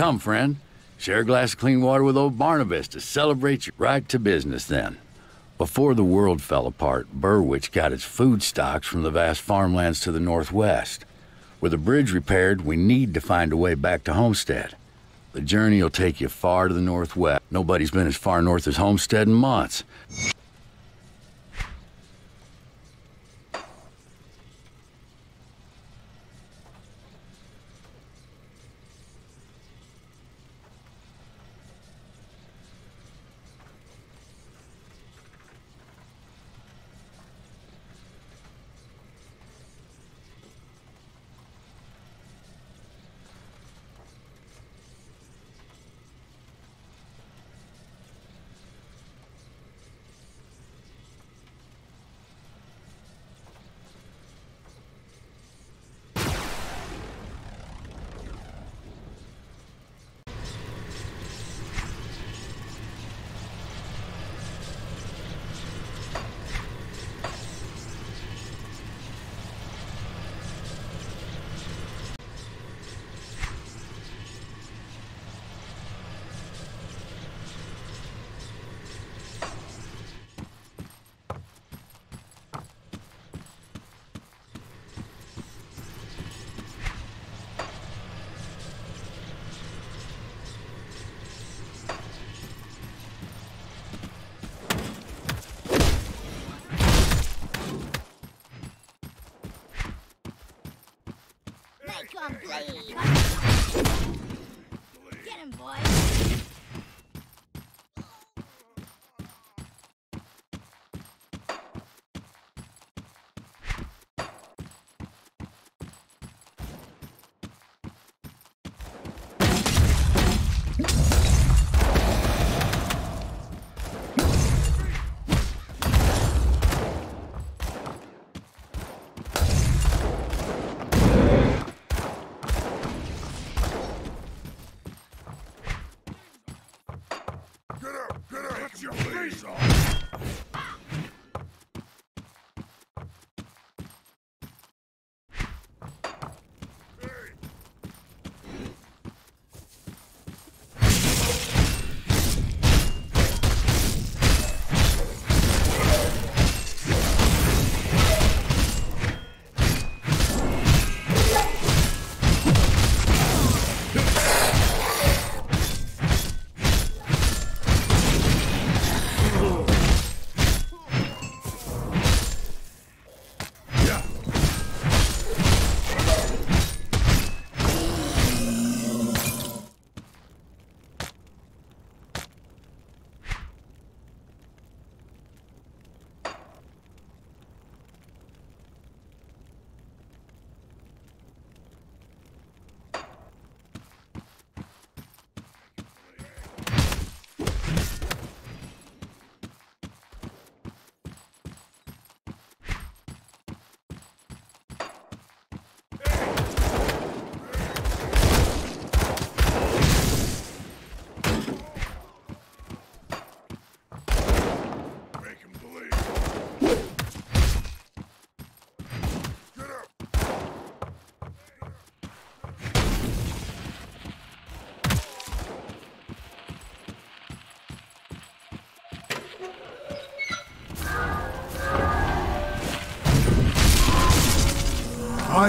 Come, friend. Share a glass of clean water with old Barnabas to celebrate your right to business then. Before the world fell apart, Burrwitch got its food stocks from the vast farmlands to the northwest. With the bridge repaired, we need to find a way back to Homestead. The journey will take you far to the northwest. Nobody's been as far north as Homestead in months. 'Em bleed. Get him, boy.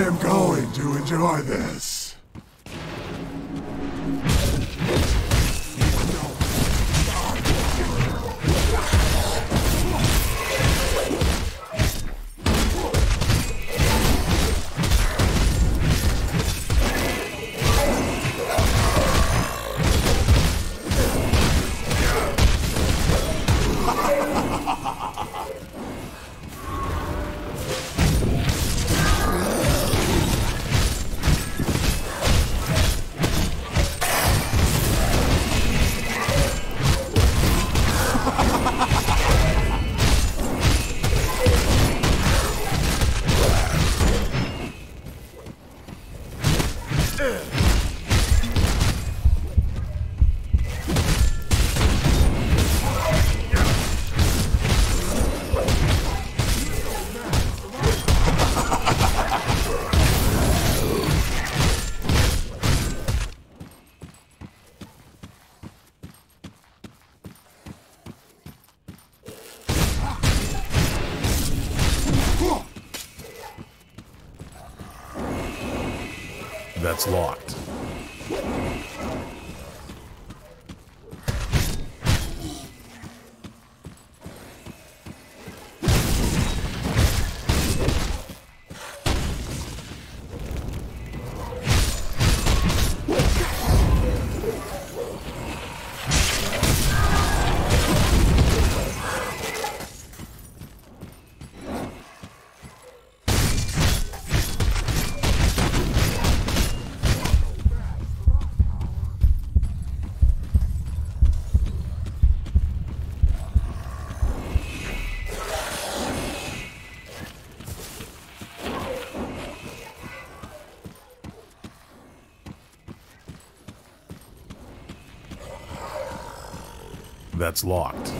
I am going to enjoy this. That's locked. That's locked.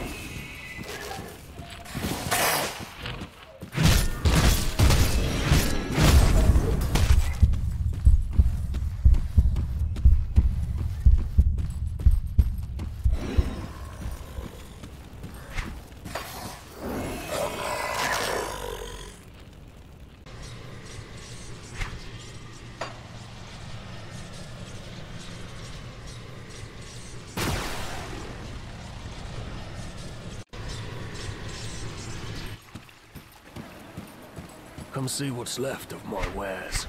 Come see what's left of my wares.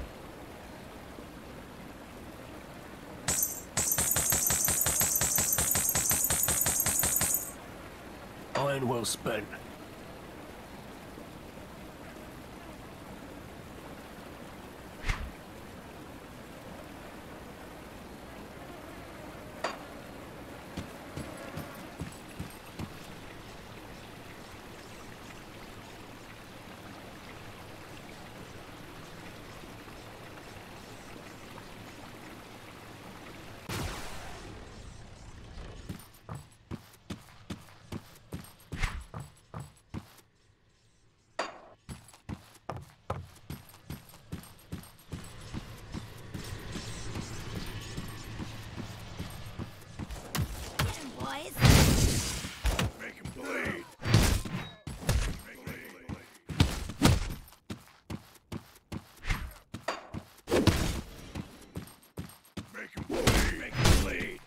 Iron well spent. Make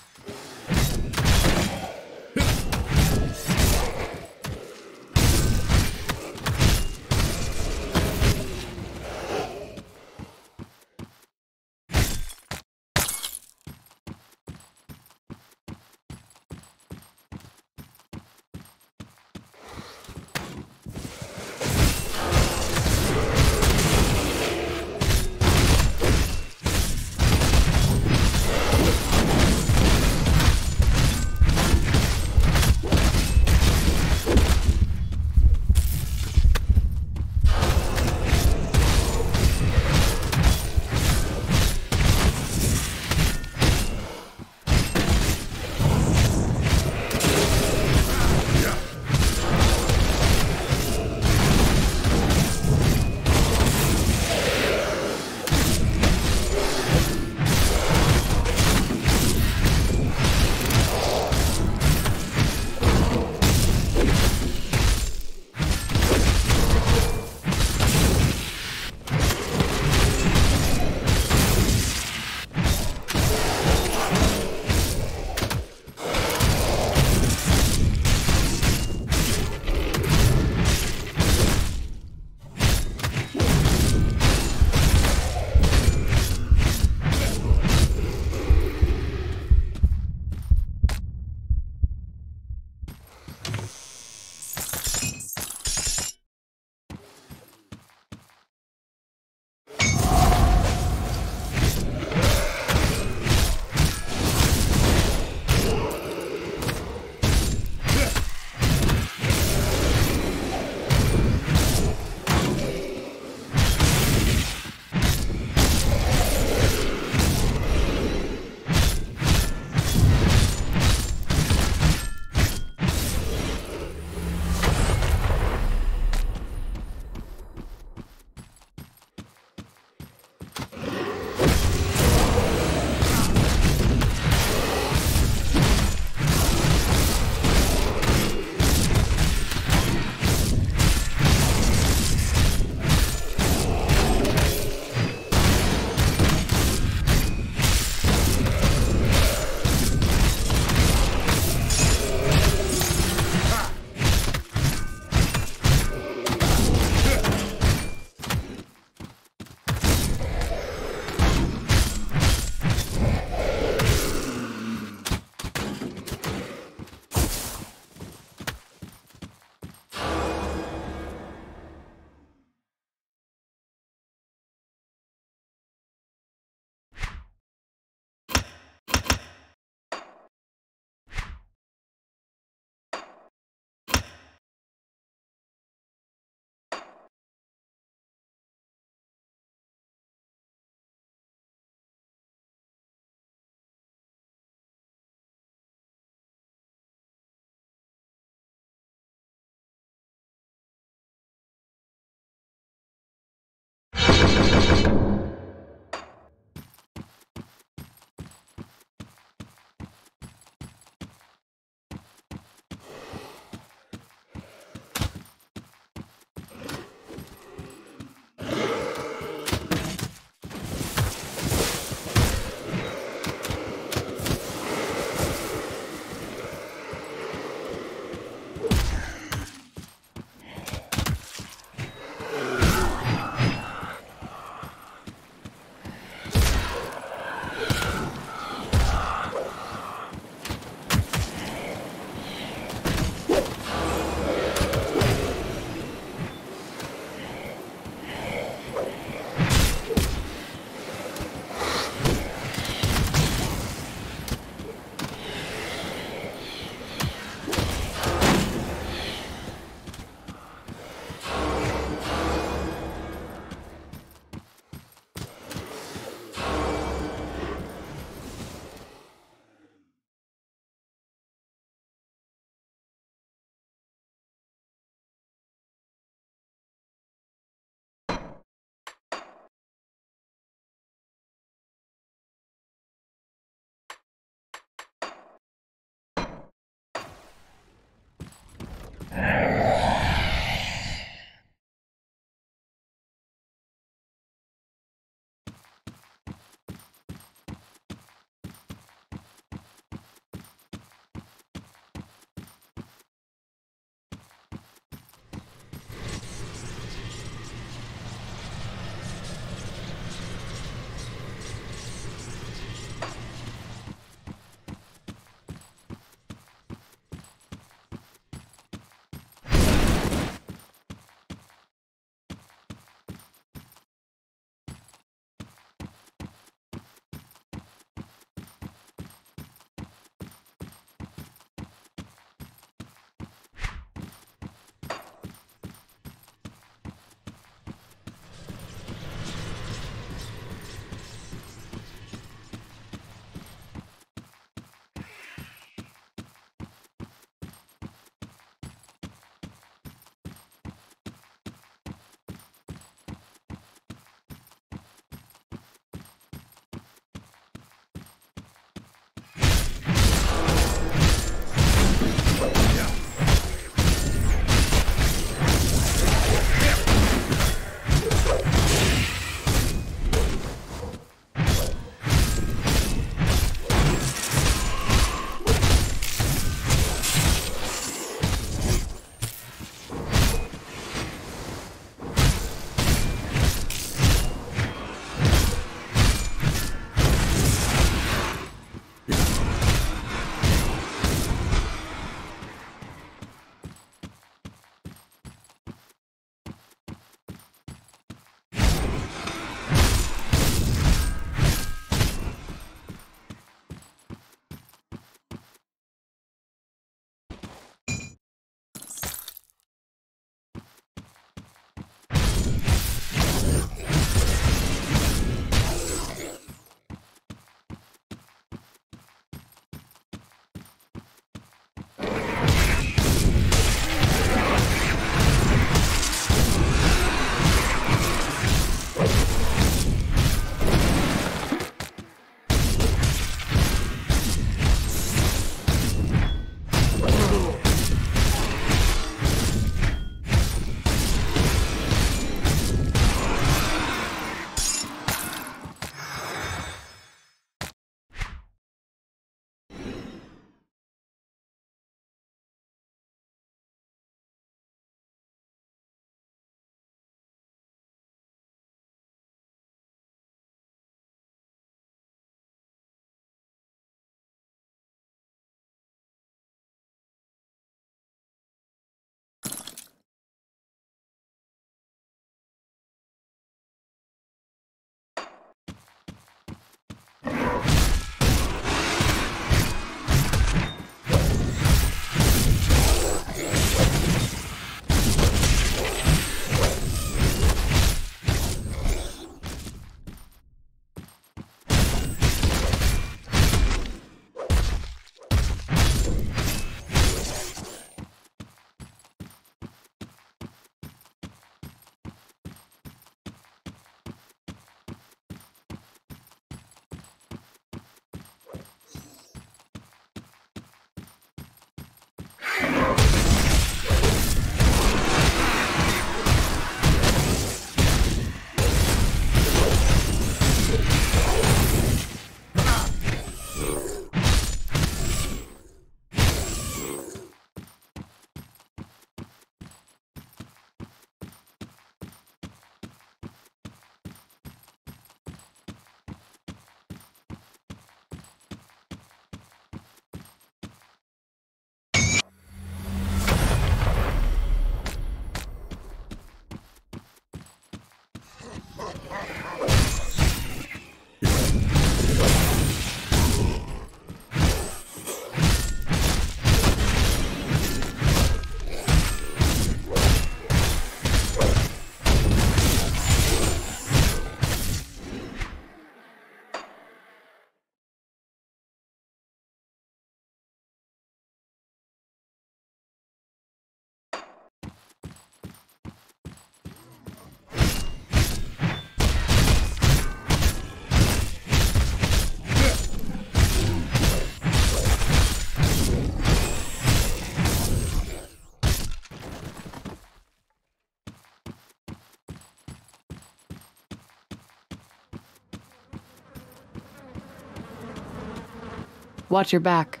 Watch your back.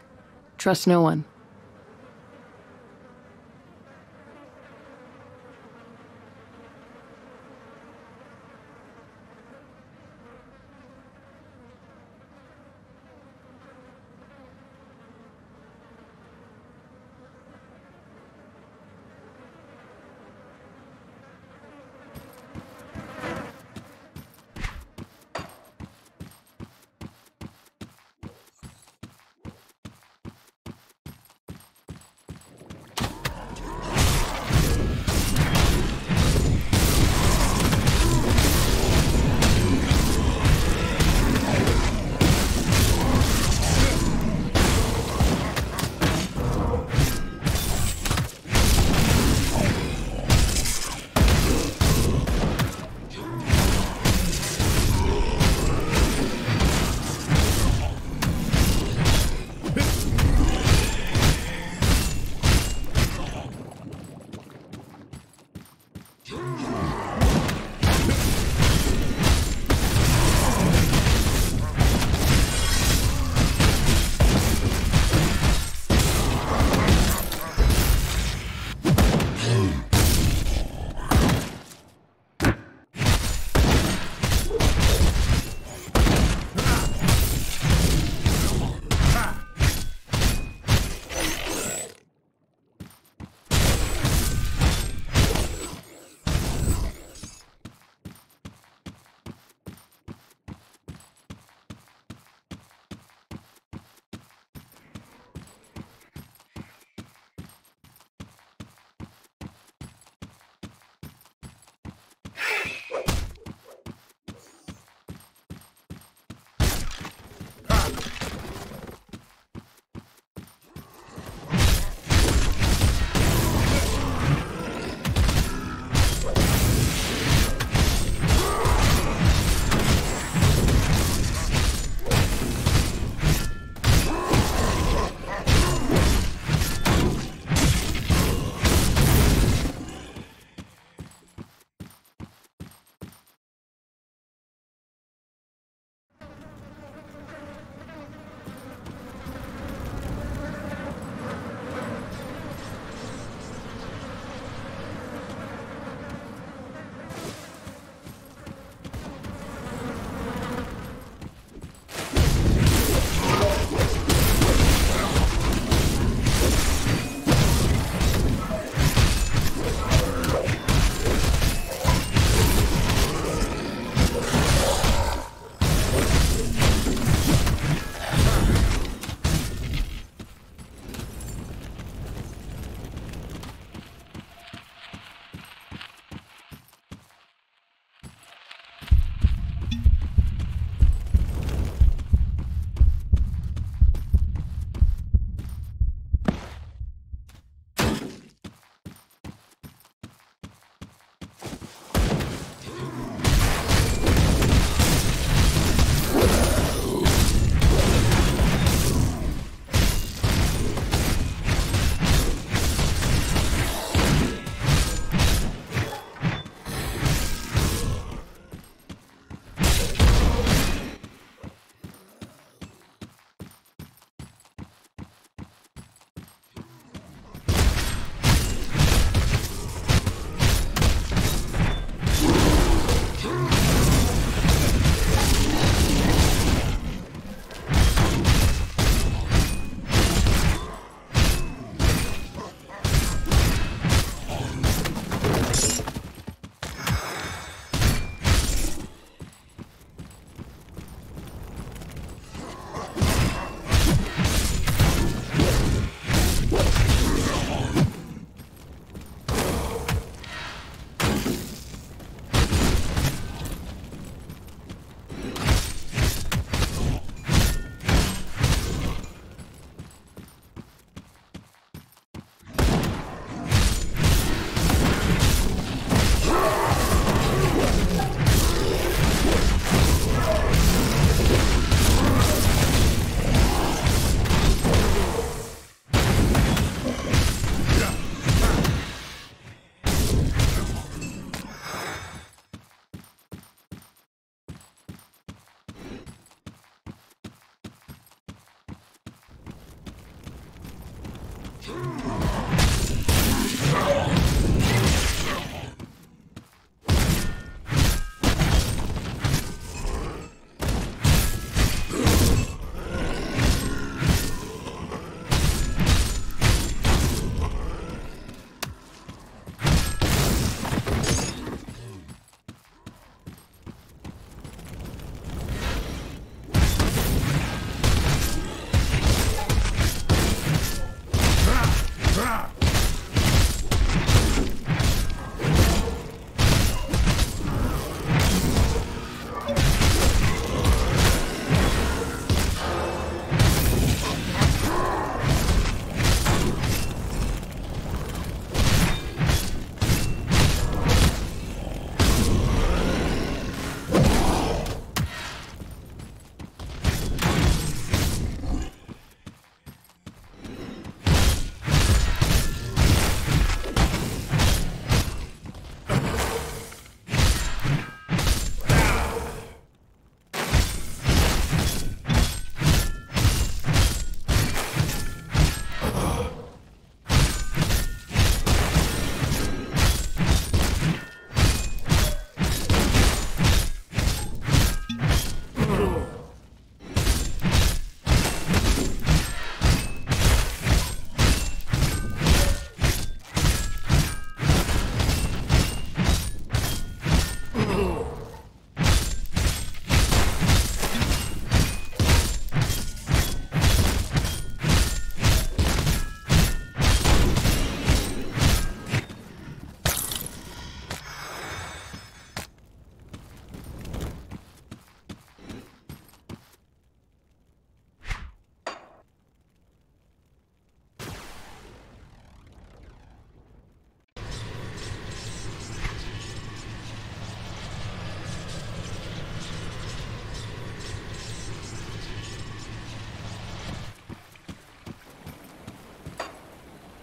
Trust no one.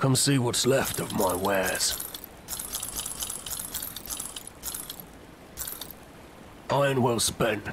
Come see what's left of my wares. Iron well spent.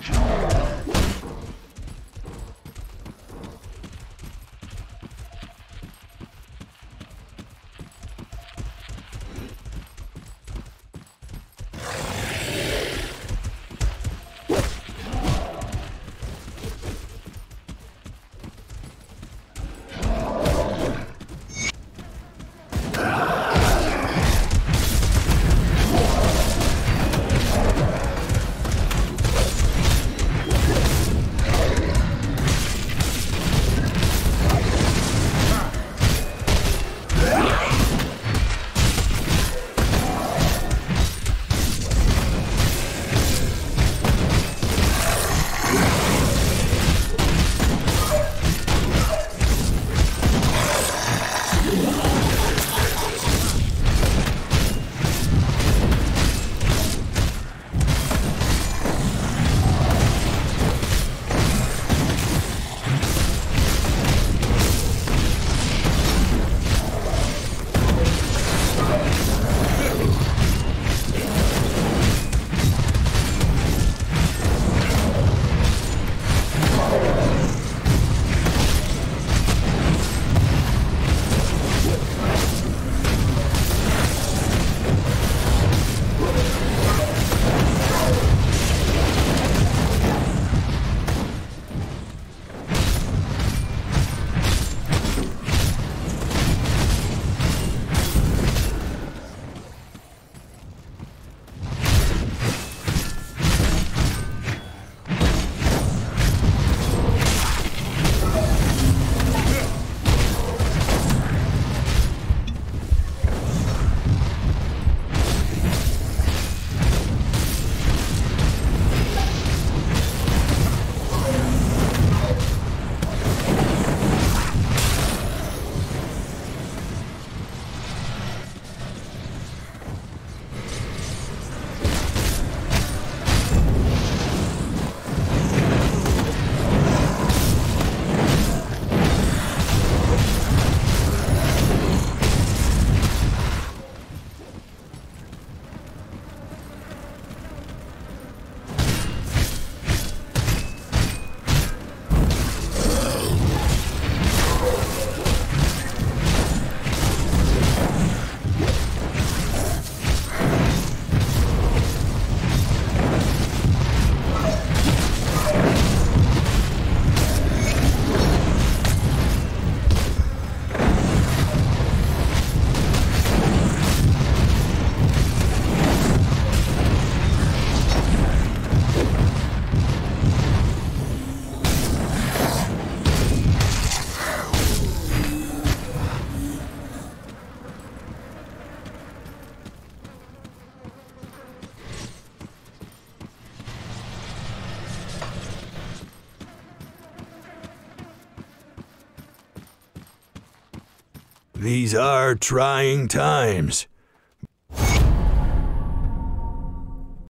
Shoot! Are trying times.